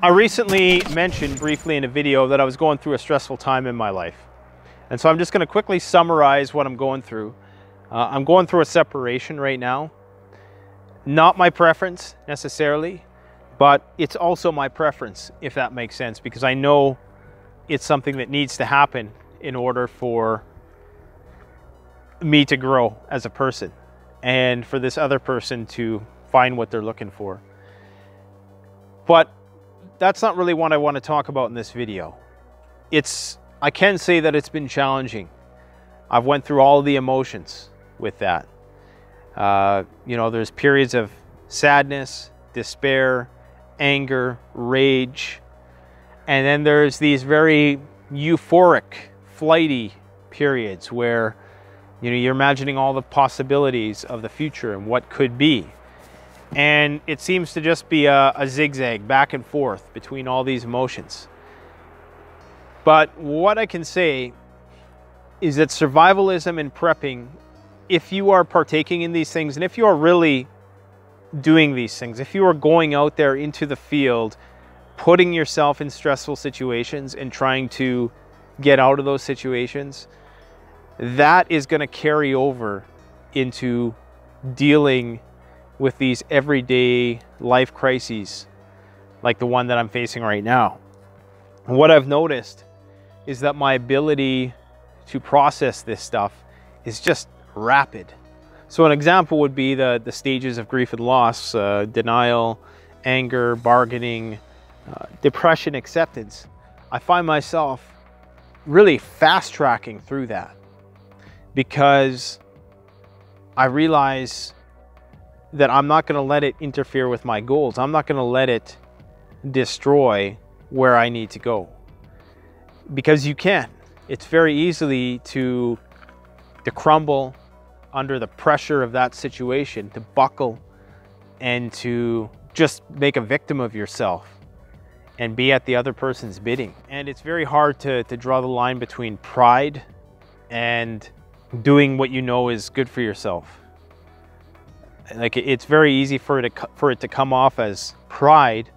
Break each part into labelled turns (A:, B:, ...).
A: I recently mentioned briefly in a video that I was going through a stressful time in my life. And so I'm just going to quickly summarize what I'm going through. Uh, I'm going through a separation right now. Not my preference necessarily, but it's also my preference, if that makes sense, because I know it's something that needs to happen in order for me to grow as a person and for this other person to find what they're looking for. But that's not really what I want to talk about in this video. It's, I can say that it's been challenging. I've went through all the emotions with that. Uh, you know, there's periods of sadness, despair, anger, rage, and then there's these very euphoric, flighty periods where, you know, you're imagining all the possibilities of the future and what could be and it seems to just be a, a, zigzag back and forth between all these emotions. But what I can say is that survivalism and prepping, if you are partaking in these things and if you are really doing these things, if you are going out there into the field, putting yourself in stressful situations and trying to get out of those situations, that is going to carry over into dealing with these everyday life crises like the one that I'm facing right now. And what I've noticed is that my ability to process this stuff is just rapid. So an example would be the, the stages of grief and loss, uh, denial, anger, bargaining, uh, depression, acceptance. I find myself really fast tracking through that because I realize that I'm not going to let it interfere with my goals. I'm not going to let it destroy where I need to go. Because you can. It's very easily to to crumble under the pressure of that situation, to buckle and to just make a victim of yourself and be at the other person's bidding. And it's very hard to, to draw the line between pride and doing what you know is good for yourself like it's very easy for it to, for it to come off as pride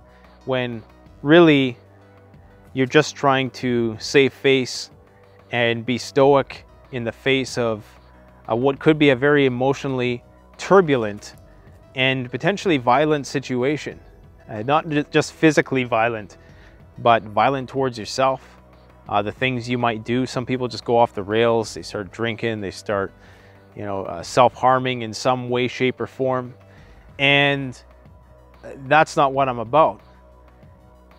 A: when really you're just trying to save face and be stoic in the face of uh, what could be a very emotionally turbulent and potentially violent situation. Uh, not just physically violent, but violent towards yourself. Uh, the things you might do. Some people just go off the rails. They start drinking. They start you know, uh, self-harming in some way, shape, or form. And that's not what I'm about.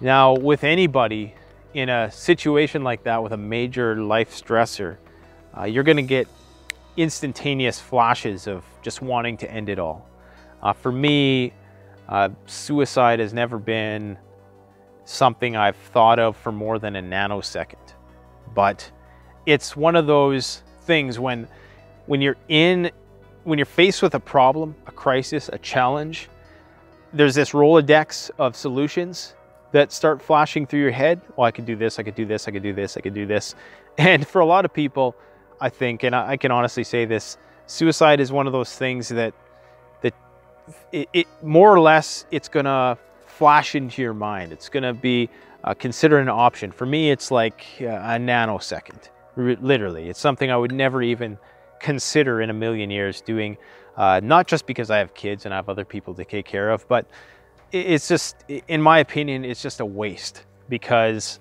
A: Now, with anybody in a situation like that with a major life stressor, uh, you're going to get instantaneous flashes of just wanting to end it all. Uh, for me, uh, suicide has never been something I've thought of for more than a nanosecond. But it's one of those things when when you're in, when you're faced with a problem, a crisis, a challenge, there's this Rolodex of solutions that start flashing through your head. Well, I could do this, I could do this, I could do this, I could do this. And for a lot of people, I think, and I can honestly say this, suicide is one of those things that, that it, it more or less, it's gonna flash into your mind. It's gonna be uh, considered an option. For me, it's like uh, a nanosecond, literally. It's something I would never even consider in a million years doing, uh, not just because I have kids and I have other people to take care of, but it's just, in my opinion, it's just a waste because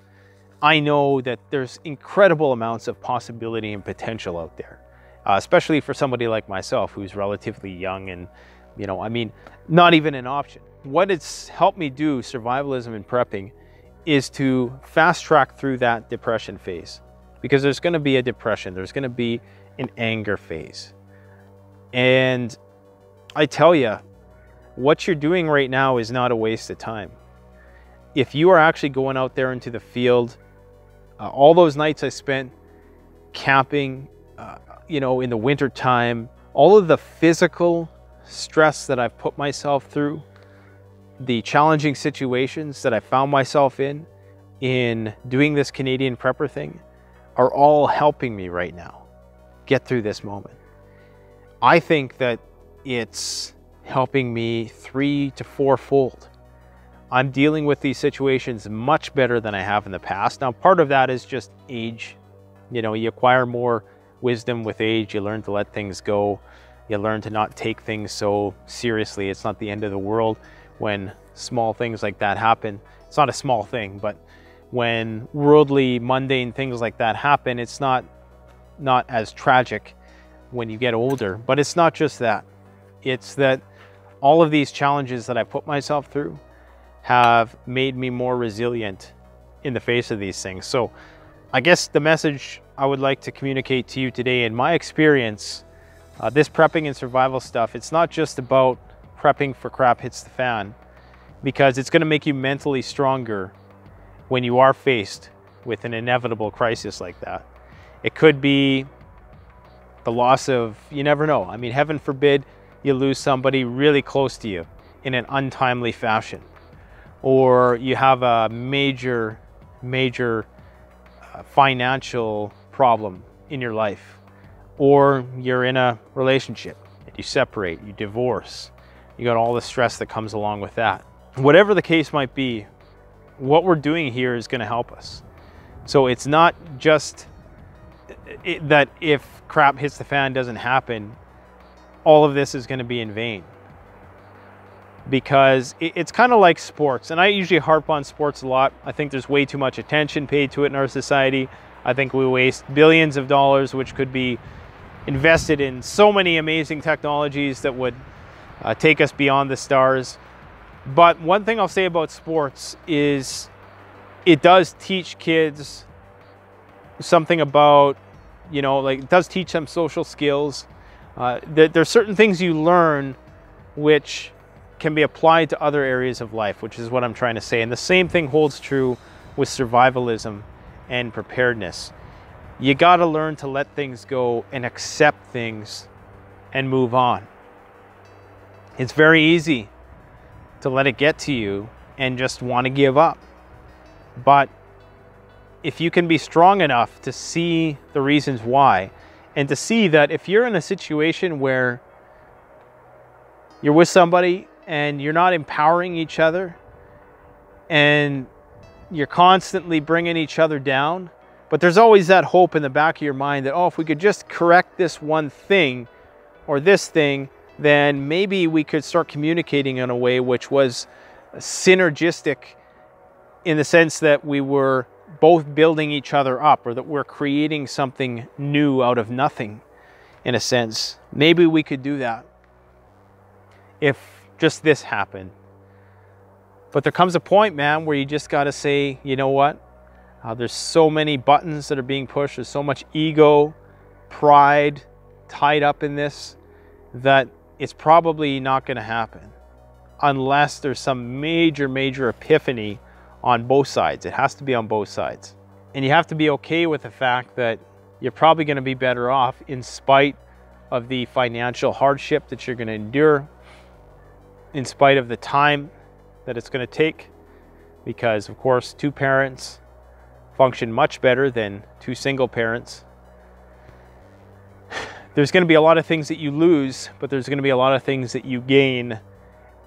A: I know that there's incredible amounts of possibility and potential out there, uh, especially for somebody like myself who's relatively young and, you know, I mean, not even an option. What it's helped me do, survivalism and prepping, is to fast track through that depression phase because there's going to be a depression. There's going to be an anger phase. And I tell you, what you're doing right now is not a waste of time. If you are actually going out there into the field, uh, all those nights I spent camping, uh, you know, in the winter time, all of the physical stress that I've put myself through, the challenging situations that I found myself in, in doing this Canadian prepper thing, are all helping me right now get through this moment. I think that it's helping me three to fourfold. I'm dealing with these situations much better than I have in the past. Now, part of that is just age. You know, you acquire more wisdom with age, you learn to let things go, you learn to not take things so seriously. It's not the end of the world when small things like that happen. It's not a small thing, but when worldly, mundane things like that happen, it's not not as tragic when you get older. But it's not just that. It's that all of these challenges that I put myself through have made me more resilient in the face of these things. So I guess the message I would like to communicate to you today in my experience, uh, this prepping and survival stuff, it's not just about prepping for crap hits the fan because it's going to make you mentally stronger when you are faced with an inevitable crisis like that. It could be the loss of, you never know. I mean, heaven forbid you lose somebody really close to you in an untimely fashion, or you have a major, major uh, financial problem in your life, or you're in a relationship and you separate, you divorce, you got all the stress that comes along with that. Whatever the case might be, what we're doing here is going to help us. So it's not just it, that if crap hits the fan doesn't happen, all of this is going to be in vain. Because it, it's kind of like sports, and I usually harp on sports a lot. I think there's way too much attention paid to it in our society. I think we waste billions of dollars, which could be invested in so many amazing technologies that would uh, take us beyond the stars. But one thing I'll say about sports is it does teach kids something about, you know, like it does teach them social skills. Uh, there, there are certain things you learn which can be applied to other areas of life, which is what I'm trying to say. And the same thing holds true with survivalism and preparedness. You got to learn to let things go and accept things and move on. It's very easy to let it get to you and just want to give up. But if you can be strong enough to see the reasons why and to see that if you're in a situation where you're with somebody and you're not empowering each other and you're constantly bringing each other down, but there's always that hope in the back of your mind that, oh, if we could just correct this one thing or this thing, then maybe we could start communicating in a way which was synergistic in the sense that we were both building each other up or that we're creating something new out of nothing in a sense. Maybe we could do that if just this happened. But there comes a point, man, where you just got to say, you know what? Uh, there's so many buttons that are being pushed. There's so much ego, pride tied up in this that it's probably not going to happen unless there's some major, major epiphany on both sides. It has to be on both sides. And you have to be okay with the fact that you're probably going to be better off in spite of the financial hardship that you're going to endure, in spite of the time that it's going to take, because of course, two parents function much better than two single parents there's going to be a lot of things that you lose, but there's going to be a lot of things that you gain.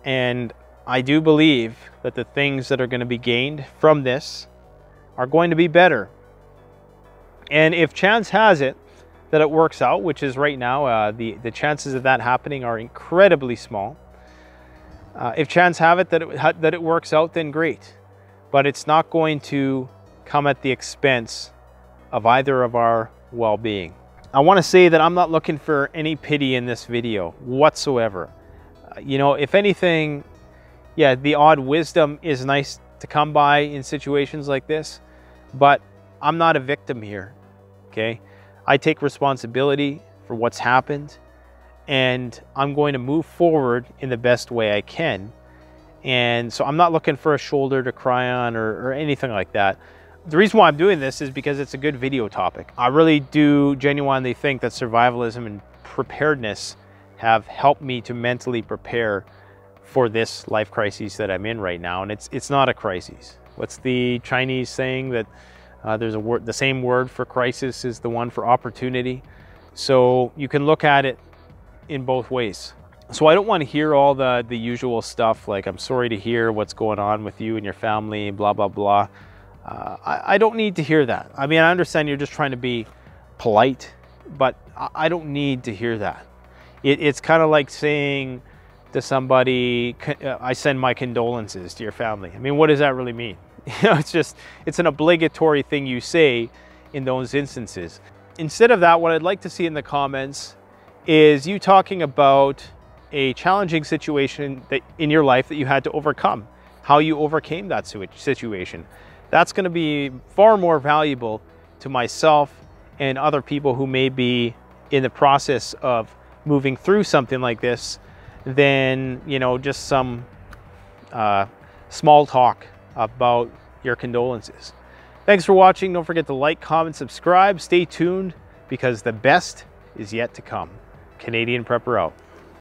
A: And I do believe that the things that are going to be gained from this are going to be better. And if chance has it that it works out, which is right now, uh, the, the chances of that happening are incredibly small. Uh, if chance have it that, it that it works out, then great. But it's not going to come at the expense of either of our well-being. I want to say that I'm not looking for any pity in this video whatsoever. Uh, you know, if anything, yeah, the odd wisdom is nice to come by in situations like this, but I'm not a victim here, okay? I take responsibility for what's happened and I'm going to move forward in the best way I can. And so I'm not looking for a shoulder to cry on or, or anything like that. The reason why I'm doing this is because it's a good video topic. I really do genuinely think that survivalism and preparedness have helped me to mentally prepare for this life crisis that I'm in right now. And it's, it's not a crisis. What's the Chinese saying that uh, there's a word, the same word for crisis is the one for opportunity. So you can look at it in both ways. So I don't want to hear all the, the usual stuff like, I'm sorry to hear what's going on with you and your family, blah, blah, blah. Uh, I, I, don't need to hear that. I mean, I understand you're just trying to be polite, but I, I don't need to hear that. It, it's kind of like saying to somebody, uh, I send my condolences to your family. I mean, what does that really mean? You know, it's just, it's an obligatory thing you say in those instances. Instead of that, what I'd like to see in the comments is you talking about a challenging situation that in your life that you had to overcome, how you overcame that situation. That's going to be far more valuable to myself and other people who may be in the process of moving through something like this than you know just some uh, small talk about your condolences. Thanks for watching. Don't forget to like, comment, subscribe. Stay tuned because the best is yet to come. Canadian Prepper out.